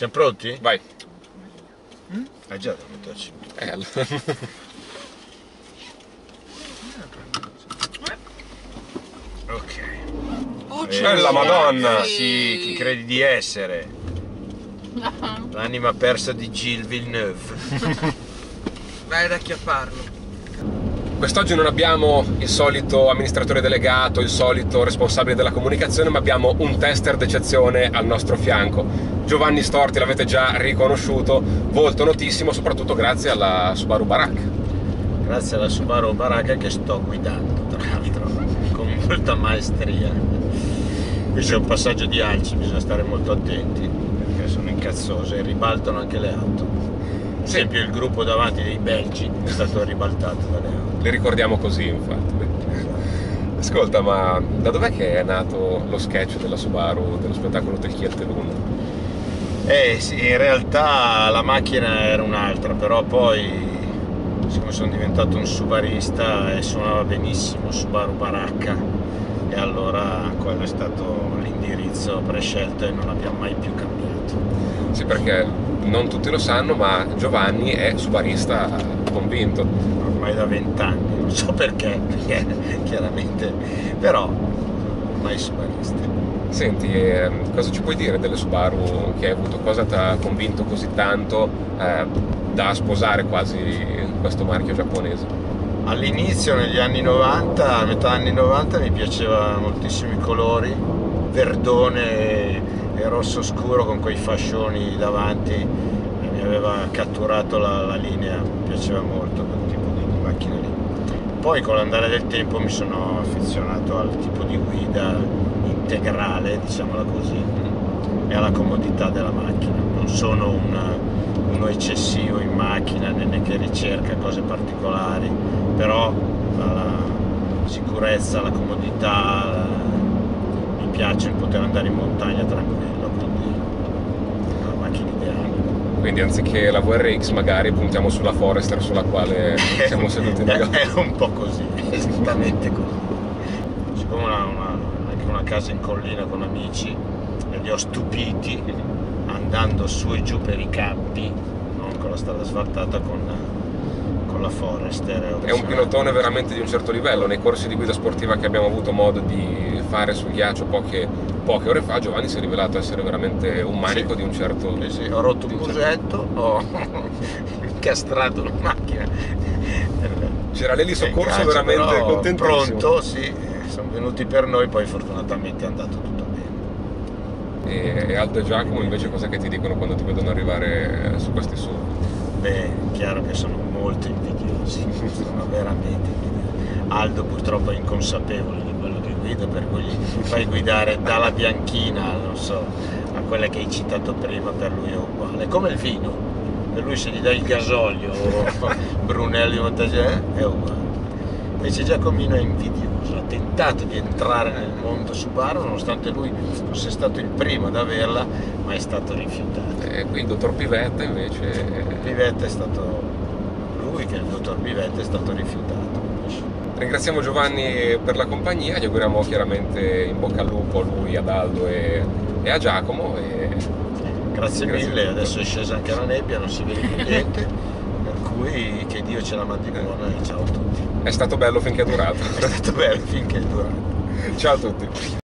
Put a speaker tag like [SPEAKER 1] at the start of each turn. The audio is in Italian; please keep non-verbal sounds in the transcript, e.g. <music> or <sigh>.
[SPEAKER 1] Siamo pronti?
[SPEAKER 2] Vai.
[SPEAKER 1] Hai già da metterci.
[SPEAKER 2] Eh, allora. <laughs>
[SPEAKER 1] Ok.
[SPEAKER 3] Oh,
[SPEAKER 2] Bella Madonna!
[SPEAKER 1] Sì, chi credi di essere? <laughs> L'anima persa di Gilles Villeneuve.
[SPEAKER 3] Vai ad acchiapparlo.
[SPEAKER 2] Quest'oggi non abbiamo il solito amministratore delegato, il solito responsabile della comunicazione, ma abbiamo un tester d'eccezione al nostro fianco. Giovanni Storti l'avete già riconosciuto, volto notissimo, soprattutto grazie alla Subaru Barak.
[SPEAKER 1] Grazie alla Subaru Baraka che sto guidando, tra l'altro, con molta maestria. Qui c'è un passaggio di alci, bisogna stare molto attenti perché sono incazzose e ribaltano anche le auto. Ad esempio il gruppo davanti dei belgi è stato ribaltato dalle auto.
[SPEAKER 2] Le ricordiamo così, infatti. Ascolta, ma da dov'è che è nato lo sketch della Subaru, dello spettacolo del Chierte Luna?
[SPEAKER 1] Eh sì, in realtà la macchina era un'altra, però poi siccome sono diventato un subarista e suonava benissimo Subaru Baracca e allora quello è stato l'indirizzo prescelto e non l'abbiamo mai più cambiato.
[SPEAKER 2] Sì, perché non tutti lo sanno, ma Giovanni è subarista convinto.
[SPEAKER 1] Ormai da vent'anni, non so perché, chiaramente, però ormai subarista.
[SPEAKER 2] Senti, ehm, cosa ci puoi dire delle Subaru che hai avuto? Cosa ti ha convinto così tanto eh, da sposare quasi questo marchio giapponese?
[SPEAKER 1] All'inizio, negli anni 90, a metà anni 90, mi piacevano moltissimo i colori, verdone e rosso scuro con quei fascioni davanti, mi aveva catturato la, la linea, mi piaceva molto quel tipo di, di macchina lì. Poi con l'andare del tempo mi sono affezionato al tipo di guida integrale, diciamola così, e alla comodità della macchina. Non sono un, uno eccessivo in macchina né che ricerca cose particolari, però la sicurezza, la comodità, la- piace il poter andare in montagna tranquillo, quindi è una macchina ideale.
[SPEAKER 2] Quindi anziché la VRX magari puntiamo sulla Forester sulla quale <laughs> siamo seduti
[SPEAKER 1] è,
[SPEAKER 2] negli <laughs>
[SPEAKER 1] è un po' così, esattamente così. Siccome una, una- anche una casa in collina con amici, e li ho stupiti andando su e giù per i campi, non con la strada asfaltata, con, con la Forester.
[SPEAKER 2] È un pilotone veramente di un certo livello. Nei corsi di guida sportiva che abbiamo avuto modo di fare sul ghiaccio poche, poche ore fa, Giovanni si è rivelato essere veramente un manico
[SPEAKER 1] Sì.
[SPEAKER 2] di un certo.
[SPEAKER 1] Sì, sì, ho rotto un
[SPEAKER 2] certo-
[SPEAKER 1] musetto, ho <laughs> incastrato la macchina.
[SPEAKER 2] C'era lì soccorso veramente contentissimo.
[SPEAKER 1] Pronto, sì, sono venuti per noi, poi fortunatamente è andato tutto bene.
[SPEAKER 2] E Aldo e Giacomo invece cosa che ti dicono quando ti vedono arrivare su questi su?
[SPEAKER 1] Beh, chiaro che sono molto invidiosi, sono veramente invidiosi. Aldo purtroppo è inconsapevole di quello che guida, per cui gli fai guidare dalla bianchina, non so, a quella che hai citato prima, per lui è uguale. Come il vino, per lui se gli dai il gasolio o <laughs> Brunelli Montager è uguale. Invece Giacomino è invidioso, ha tentato di entrare nel mondo Subaru nonostante lui fosse stato il primo ad averla, ma è stato rifiutato.
[SPEAKER 2] E qui il dottor Pivetta invece.
[SPEAKER 1] Pivetta è stato lui che il dottor Pivetta è stato rifiutato.
[SPEAKER 2] Ringraziamo Giovanni per la compagnia, gli auguriamo chiaramente in bocca al lupo a lui, ad Aldo e, e a Giacomo. E
[SPEAKER 1] Grazie,
[SPEAKER 2] Grazie
[SPEAKER 1] mille, adesso è scesa anche la nebbia, non si vede più <laughs> niente, Dio ce la mandi buona e ciao a tutti.
[SPEAKER 2] è stato bello finché è durato.
[SPEAKER 1] È stato bello finché è durato.
[SPEAKER 2] Ciao a tutti.